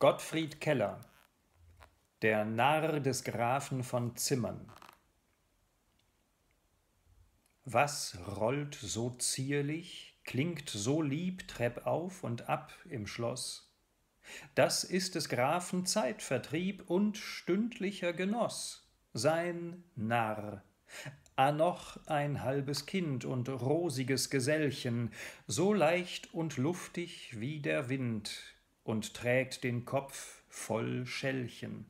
Gottfried Keller Der Narr des Grafen von Zimmern Was rollt so zierlich, klingt so lieb treppauf und ab im Schloß? Das ist des Grafen Zeitvertrieb und stündlicher Genoß, sein Narr. Anoch ein halbes Kind und rosiges Gesellchen, so leicht und luftig wie der Wind, und trägt den Kopf voll Schellchen.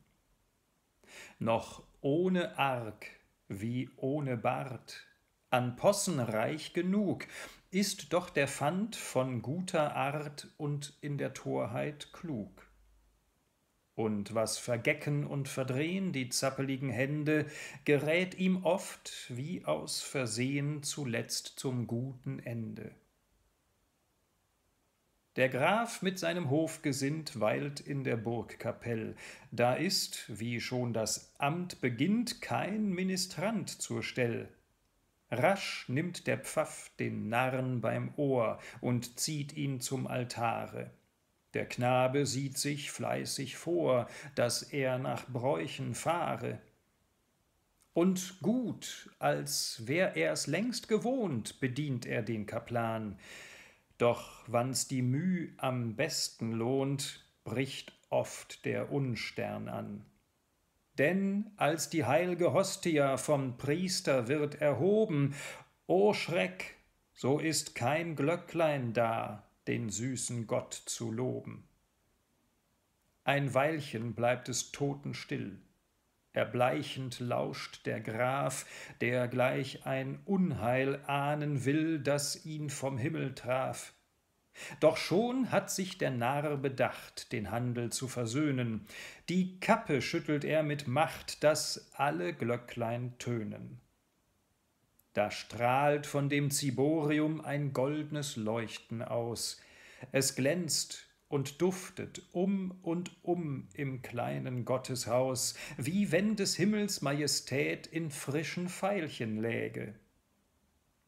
Noch ohne Arg wie ohne Bart, an Possen reich genug, ist doch der Fand von guter Art und in der Torheit klug. Und was vergecken und verdrehen die zappeligen Hände, gerät ihm oft wie aus Versehen zuletzt zum guten Ende. Der Graf mit seinem Hofgesind weilt in der Burgkapell. Da ist, wie schon das Amt beginnt, kein Ministrant zur Stell. Rasch nimmt der Pfaff den Narren beim Ohr und zieht ihn zum Altare. Der Knabe sieht sich fleißig vor, dass er nach Bräuchen fahre. Und gut, als wär er's längst gewohnt, bedient er den Kaplan. Doch wann's die Müh am besten lohnt, bricht oft der Unstern an. Denn als die heilge Hostia vom Priester wird erhoben, o Schreck, so ist kein Glöcklein da, den süßen Gott zu loben. Ein Weilchen bleibt es totenstill, erbleichend lauscht der Graf, der gleich ein Unheil ahnen will, das ihn vom Himmel traf. Doch schon hat sich der Narr bedacht, den Handel zu versöhnen. Die Kappe schüttelt er mit Macht, dass alle Glöcklein tönen. Da strahlt von dem Ziborium ein goldnes Leuchten aus. Es glänzt und duftet um und um im kleinen Gotteshaus, wie wenn des Himmels Majestät in frischen Veilchen läge.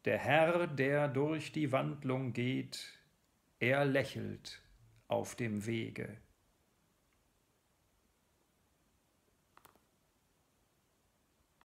Der Herr, der durch die Wandlung geht, er lächelt auf dem Wege.